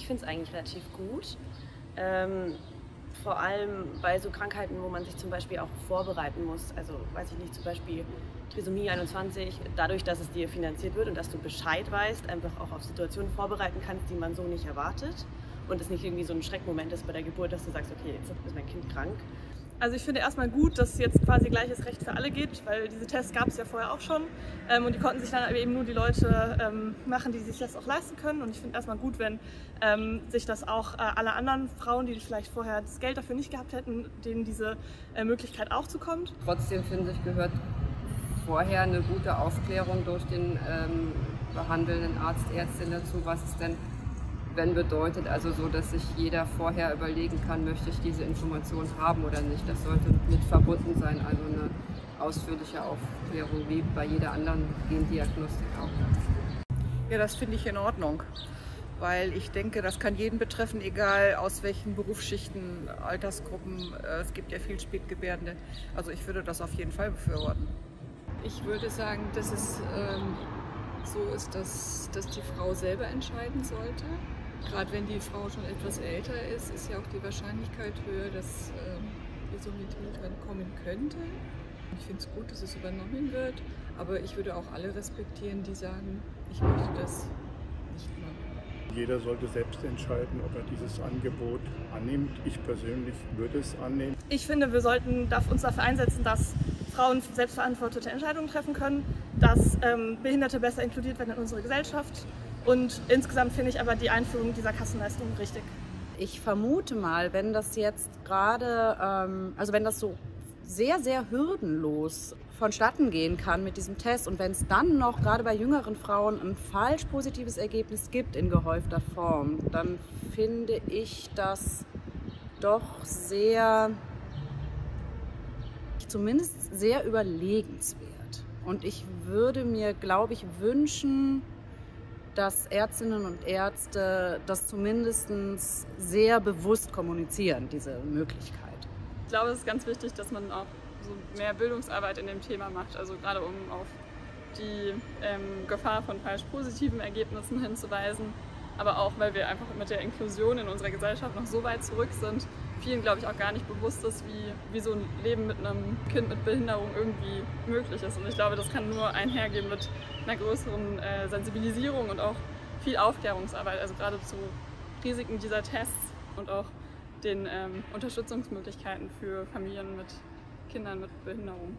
Ich finde es eigentlich relativ gut. Ähm, vor allem bei so Krankheiten, wo man sich zum Beispiel auch vorbereiten muss. Also weiß ich nicht, zum Beispiel Trisomie 21, dadurch, dass es dir finanziert wird und dass du Bescheid weißt, einfach auch auf Situationen vorbereiten kannst, die man so nicht erwartet. Und es nicht irgendwie so ein Schreckmoment ist bei der Geburt, dass du sagst, okay, jetzt ist mein Kind krank, also ich finde erstmal gut, dass jetzt quasi gleiches Recht für alle gibt, weil diese Tests gab es ja vorher auch schon ähm, und die konnten sich dann eben nur die Leute ähm, machen, die sich das auch leisten können. Und ich finde erstmal gut, wenn ähm, sich das auch äh, alle anderen Frauen, die vielleicht vorher das Geld dafür nicht gehabt hätten, denen diese äh, Möglichkeit auch zukommt. Trotzdem finde ich, gehört vorher eine gute Aufklärung durch den ähm, behandelnden Arzt, Ärztin dazu, was es denn wenn bedeutet, also so, dass sich jeder vorher überlegen kann, möchte ich diese Information haben oder nicht. Das sollte mit verbunden sein, also eine ausführliche Aufklärung wie bei jeder anderen Gendiagnostik auch. Ja, das finde ich in Ordnung, weil ich denke, das kann jeden betreffen, egal aus welchen Berufsschichten, Altersgruppen. Äh, es gibt ja viel Spätgebärende. Also ich würde das auf jeden Fall befürworten. Ich würde sagen, dass es ähm, so ist, dass, dass die Frau selber entscheiden sollte. Gerade wenn die Frau schon etwas älter ist, ist ja auch die Wahrscheinlichkeit höher, dass äh, Isometrie kommen könnte. Ich finde es gut, dass es übernommen wird, aber ich würde auch alle respektieren, die sagen, ich möchte das nicht machen. Jeder sollte selbst entscheiden, ob er dieses Angebot annimmt. Ich persönlich würde es annehmen. Ich finde, wir sollten uns dafür einsetzen, dass Frauen selbstverantwortete Entscheidungen treffen können, dass ähm, Behinderte besser inkludiert werden in unsere Gesellschaft und insgesamt finde ich aber die Einführung dieser Kassenleistung richtig. Ich vermute mal, wenn das jetzt gerade, ähm, also wenn das so sehr, sehr hürdenlos vonstatten gehen kann mit diesem Test und wenn es dann noch gerade bei jüngeren Frauen ein falsch positives Ergebnis gibt in gehäufter Form, dann finde ich das doch sehr, zumindest sehr überlegenswert. Und ich würde mir, glaube ich, wünschen, dass Ärztinnen und Ärzte das zumindest sehr bewusst kommunizieren, diese Möglichkeit. Ich glaube, es ist ganz wichtig, dass man auch so mehr Bildungsarbeit in dem Thema macht, also gerade um auf die ähm, Gefahr von falsch positiven Ergebnissen hinzuweisen, aber auch, weil wir einfach mit der Inklusion in unserer Gesellschaft noch so weit zurück sind, vielen, glaube ich, auch gar nicht bewusst ist, wie, wie so ein Leben mit einem Kind mit Behinderung irgendwie möglich ist. Und ich glaube, das kann nur einhergehen mit einer größeren äh, Sensibilisierung und auch viel Aufklärungsarbeit, also gerade zu Risiken dieser Tests und auch den ähm, Unterstützungsmöglichkeiten für Familien mit Kindern mit Behinderung.